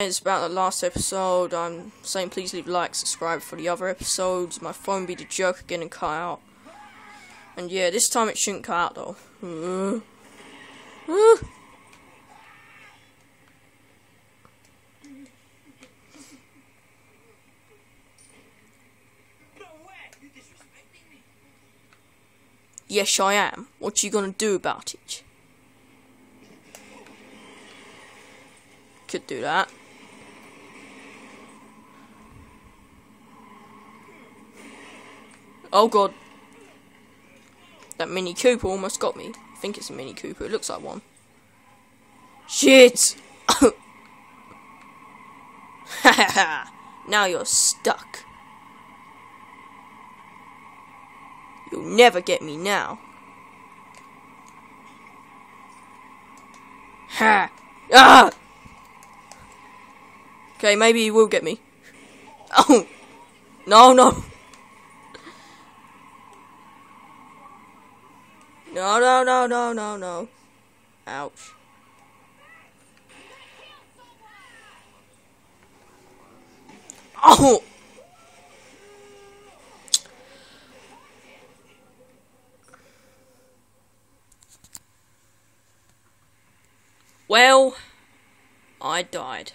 It's about the last episode. I'm saying please leave a like, subscribe for the other episodes. My phone be the joke again and cut out. And yeah, this time it shouldn't cut out though. Uh, uh. Yes, I am. What you gonna do about it? Could do that. Oh god. That Mini Cooper almost got me. I think it's a Mini Cooper. It looks like one. Shit! now you're stuck. You'll never get me now. Ha! Ah! Okay, maybe he will get me. Oh! No, no! No, no, no, no, no, no. Ouch. Oh! Well, I died.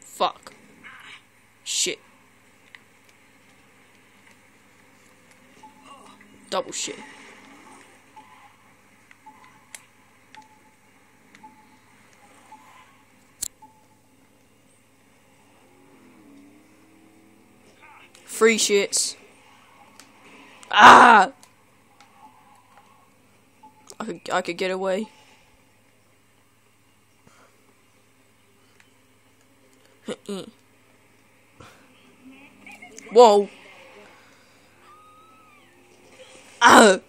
Fuck. Shit. Double shit. Free shits. Ah! I could, I could get away. Whoa. Ah!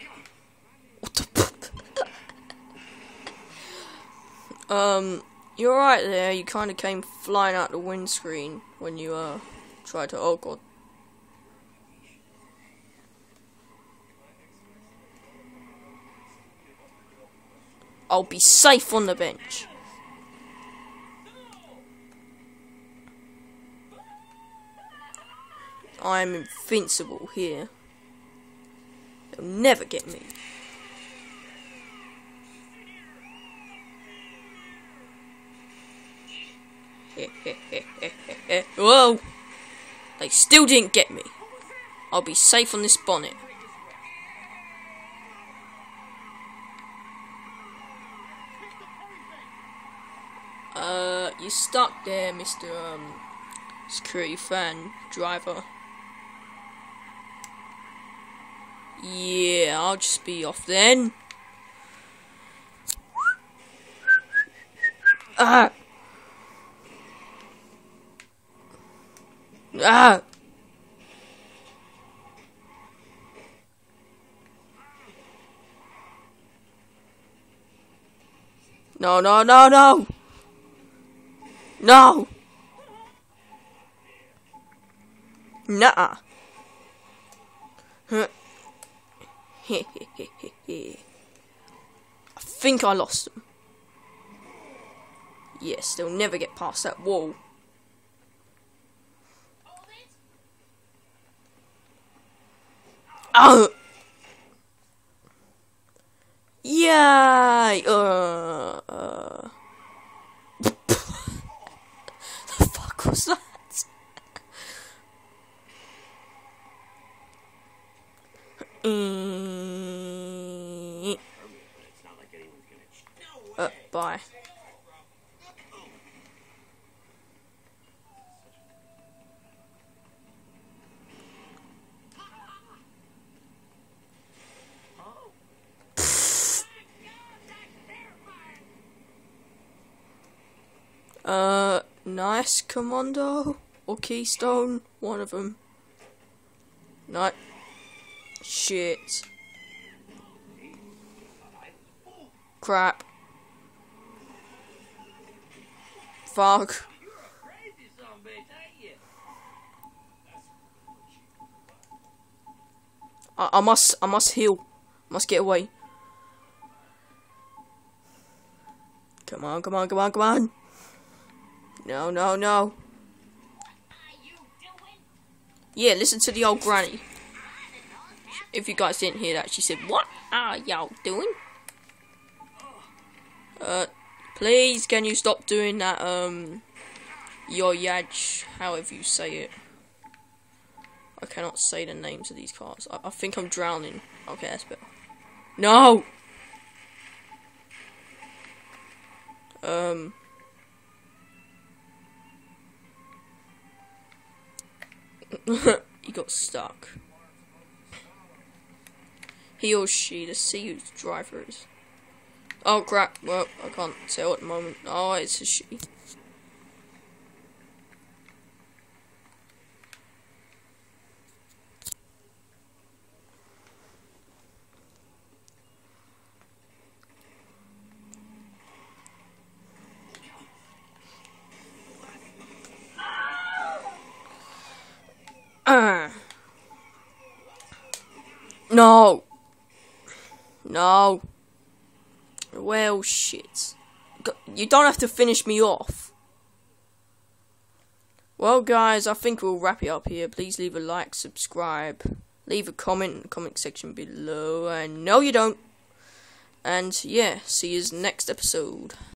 Um, you're right there. You kind of came flying out the windscreen when you, uh, tried to. Oh, God. I'll be safe on the bench. I'm invincible here. They'll never get me. Whoa! They still didn't get me. I'll be safe on this bonnet. Uh, you stuck there, Mr. Um, security fan driver. Yeah, I'll just be off then. Ah! Ah! No, no, no, no! No! Nuh-uh. I think I lost them. Yes, they'll never get past that wall. Oh! Yay! Uh, uh. the fuck was that? Mm. Uh. Nice commando or keystone, one of them. Nice. Shit. Crap. Fuck. I, must, I must heal. Must get away. Come on, come on, come on, come on. No, no, no. Yeah, listen to the old granny. If you guys didn't hear that, she said, What are y'all doing? Uh, please, can you stop doing that, um, your yaj, however you say it. I cannot say the names of these cars. I, I think I'm drowning. Okay, that's better. No! Um... he got stuck. He or she, let's see who the driver is. Oh crap, well, I can't tell at the moment. Oh, it's a she. No. No. Well, shit. You don't have to finish me off. Well, guys, I think we'll wrap it up here. Please leave a like, subscribe, leave a comment in the comment section below. And no, you don't. And yeah, see you next episode.